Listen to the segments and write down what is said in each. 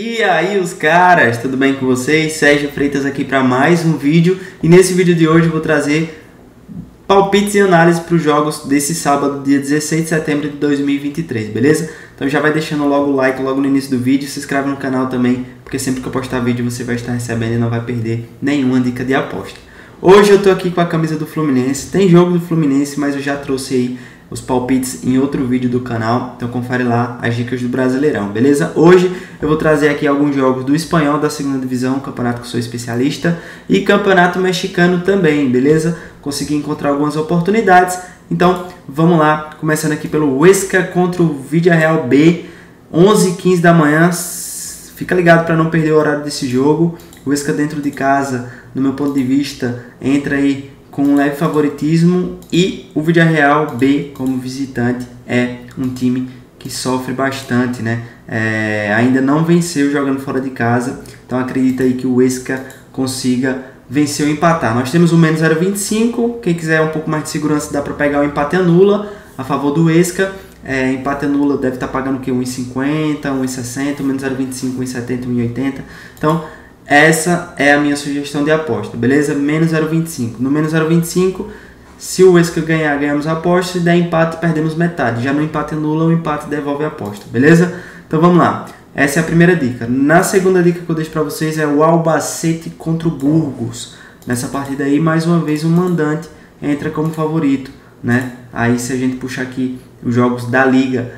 E aí os caras, tudo bem com vocês? Sérgio Freitas aqui para mais um vídeo e nesse vídeo de hoje eu vou trazer palpites e análise para os jogos desse sábado, dia 16 de setembro de 2023, beleza? Então já vai deixando logo o like logo no início do vídeo, se inscreve no canal também, porque sempre que eu postar vídeo você vai estar recebendo e não vai perder nenhuma dica de aposta. Hoje eu tô aqui com a camisa do Fluminense, tem jogo do Fluminense, mas eu já trouxe aí os palpites em outro vídeo do canal, então confere lá as dicas do Brasileirão, beleza? Hoje eu vou trazer aqui alguns jogos do Espanhol da segunda divisão, campeonato que sou especialista, e campeonato mexicano também, beleza? Consegui encontrar algumas oportunidades, então vamos lá, começando aqui pelo Huesca contra o Villarreal B, 11 h 15 da manhã, fica ligado para não perder o horário desse jogo, o Huesca dentro de casa, no meu ponto de vista, entra aí com um leve favoritismo e o Villarreal B como visitante é um time que sofre bastante, né? É, ainda não venceu jogando fora de casa, então acredita aí que o Esca consiga vencer ou empatar. Nós temos o menos 0,25, quem quiser um pouco mais de segurança dá para pegar o empate anula a favor do Esca. É, empate anula deve estar tá pagando o que? 1,50, 1,60, menos 0,25, 1,70, 1,80. Então essa é a minha sugestão de aposta, beleza? Menos 0,25. No menos 0,25, se o Esca ganhar, ganhamos a aposta. Se der empate, perdemos metade. Já no empate nula, o empate devolve a aposta, beleza? Então vamos lá. Essa é a primeira dica. Na segunda dica que eu deixo para vocês é o Albacete contra o Burgos. Nessa partida aí, mais uma vez, o mandante entra como favorito, né? Aí se a gente puxar aqui os jogos da liga,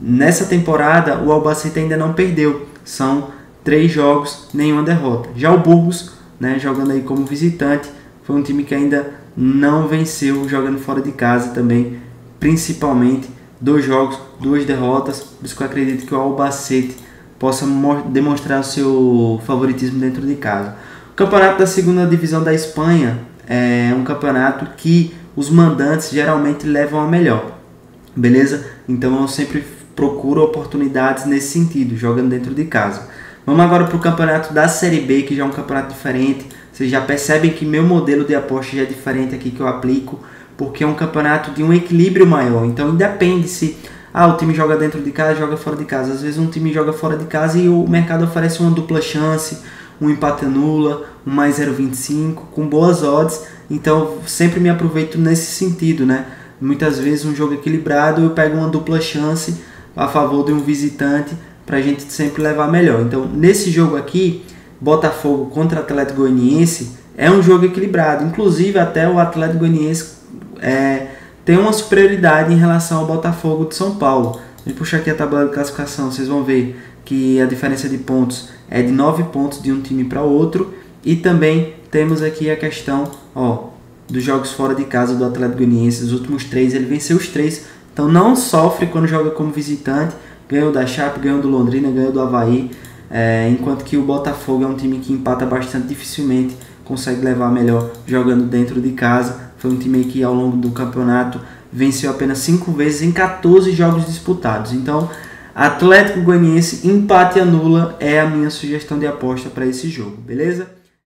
nessa temporada o Albacete ainda não perdeu. São três jogos, nenhuma derrota. Já o Burgos, né, jogando aí como visitante, foi um time que ainda não venceu jogando fora de casa também, principalmente dois jogos, duas derrotas. Por isso que eu acredito que o Albacete possa demonstrar o seu favoritismo dentro de casa. O campeonato da segunda divisão da Espanha é um campeonato que os mandantes geralmente levam a melhor, beleza? Então eu sempre procuro oportunidades nesse sentido, jogando dentro de casa. Vamos agora para o campeonato da Série B, que já é um campeonato diferente. Vocês já percebem que meu modelo de aposta já é diferente aqui que eu aplico, porque é um campeonato de um equilíbrio maior. Então independe se ah, o time joga dentro de casa, joga fora de casa. Às vezes um time joga fora de casa e o mercado oferece uma dupla chance, um empate nula, um mais 0,25, com boas odds. Então sempre me aproveito nesse sentido, né? Muitas vezes um jogo equilibrado eu pego uma dupla chance a favor de um visitante para a gente sempre levar melhor. Então, nesse jogo aqui, Botafogo contra Atlético Goianiense é um jogo equilibrado. Inclusive, até o Atlético Goianiense é, tem uma superioridade em relação ao Botafogo de São Paulo. Gente puxar aqui a tabela de classificação, vocês vão ver que a diferença de pontos é de 9 pontos de um time para outro. E também temos aqui a questão ó, dos jogos fora de casa do Atlético Goianiense. Os últimos três, ele venceu os três. Então não sofre quando joga como visitante ganhou da Chape, ganhou do Londrina, ganhou do Havaí, é, enquanto que o Botafogo é um time que empata bastante dificilmente, consegue levar melhor jogando dentro de casa. Foi um time que ao longo do campeonato venceu apenas 5 vezes em 14 jogos disputados. Então, Atlético Goianiense empate anula é a minha sugestão de aposta para esse jogo, beleza?